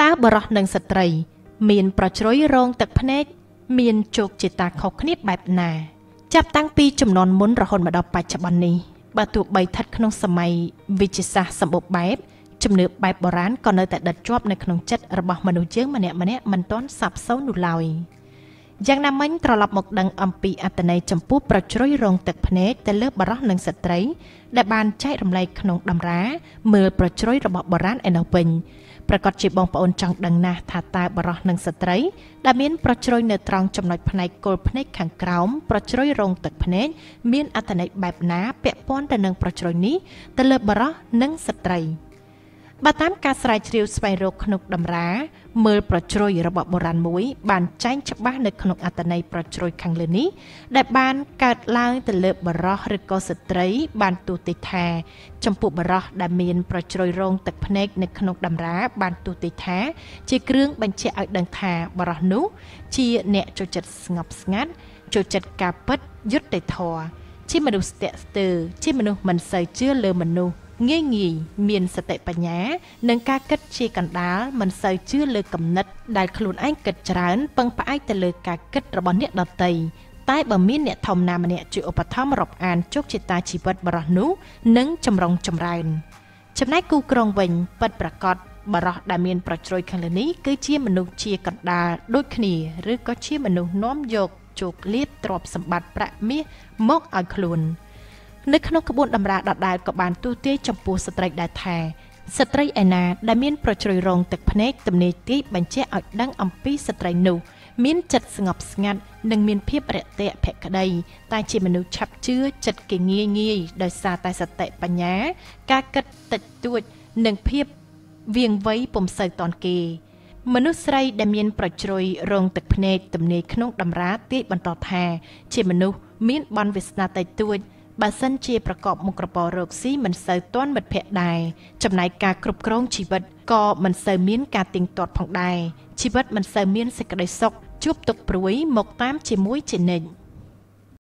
តើបរោះនិងស្ត្រី មានប្រជ្រុយរងទឹកភ្នែកមានជោគជតាខុសគ្នាបែបណា ចាប់តាំងពីចំនួនមុនរហូតមកដល់បច្ចុប្បន្ននេះបើទោះបីស្ថិតក្នុងសម័យវិទ្យាសាស្ត្រសម្បូរបែបជំនឿបែបបុរាណក៏នៅតែដិតជាប់នៅក្នុងចិត្តរបស់មនុស្សយើងម្នាក់ម្នាក់មិនទាន់សាបសូន្យនោះឡើយ យ៉ាងណាមិញត្រឡប់មកដឹងអំពីអត្តន័យចំពោះប្រជ្រុយរងទឹកភ្នែកទៅលើបរោះនិងស្ត្រី ដែលបានចែករំលែកក្នុងតម្រាមើលប្រជ្រុយរបស់បុរាណឯនោះវិញប្រកាសជាបងប្អូនចង់ដឹងណាស់ថាតើបរោះនិងស្ត្រីដែលមានប្រជ្រុយនៅត្រង់ចំណុចផ្នែកគល់ភ្នែកខាងក្រោមប្រជ្រុយរងទឹកភ្នែកមានអត្ថន័យបែបណាពាក់ព័ន្ធទៅនឹងប្រជ្រុយនេះទៅលើបរោះនិងស្ត្រី បើតាមការស្រាវជ្រាវស្វែងរកក្នុងតម្រាមើលប្រជ្រុយរបស់បុរាណមួយ បានចែងច្បាស់នៅក្នុងអត្តន័យប្រជ្រុយខាងលើនេះ ដែលបានកើតឡើងទៅលើបរោះឬក៏ស្ត្រី បានទូទិថា ចំពោះបរោះដែលមានប្រជ្រុយរងទឹកភ្នែកនៅក្នុងតម្រា បានទូទិថា ជាគ្រឿងបញ្ជាក់ឲ្យដឹងថាបរោះនោះជាអ្នកចូលចិត្តស្ងប់ស្ងាត់ចូលចិត្តការពិតយុត្តិធម៌ជាមនុស្សស្ទាក់ស្ទើរជាមនុស្សមិនសូវជឿលើមនុស្ស ងាយងាយមានសតិបញ្ញា និងការគិតជាកណ្ដាលមិនសូវជឿលើគំនិត ដែលខ្លួនឯងគិតច្រើនពឹងផ្អែកទៅលើការគិតរបស់អ្នកដទៃតែបើមានអ្នកធំណាម្នាក់ជួយឧបត្ថម្ភរាប់អានជោគជតាជីវិតបរោះនោះនឹងចម្រុងចម្រើន ចំណែកគូក្រុងវិញពិតប្រាកដបរោះដែលមានប្រជ្រុយខាងលើនេះគឺជាមនុស្សជាកណ្ដាលដូចគ្នាឬក៏ជាមនុស្សនាំយកជោគលាភទ្រព្យសម្បត្តិប្រាក់មាសមកឲ្យខ្លួន។ នៅក្នុងក្បួនតម្រាដដែលក៏បានទូទាយចំពោះស្ត្រីដែរថាស្ត្រីឯណាដែលមានប្រជ្រុយរងទឹកភ្នែកទំនេរទីបញ្ជាក់ឲ្យដឹងអំពីស្ត្រីនោះមានចិត្តស្ងប់ស្ងាត់និងមានភាពរយៈភក្តីតែជាមនុស្សឆាប់ជឿចិត្តគេងាយងាយដោយសារតែសតិបញ្ញា ការគិតតិចតួចនិងភាពវាងវៃពុំសូវតន់គេ មនុស្សស្រីដែលមានប្រជ្រុយរងទឹកភ្នែកទំនេរក្នុងតម្រាទាយបន្តថា ជាមនុស្សមានបនវាសនាតិចតួច បើសិនជាប្រកបមុខរបររកស៊ីមិនសូវទាន់មិត្តភ័ក្តិដែរចំណែកការគ្រប់គ្រងជីវិតក៏មិនសូវមានការទៀងទាត់ផងដែរជីវិតមិនសូវមានសេចក្តីសុខជួបទុកព្រួយមកតាមជាមួយជានិច្ច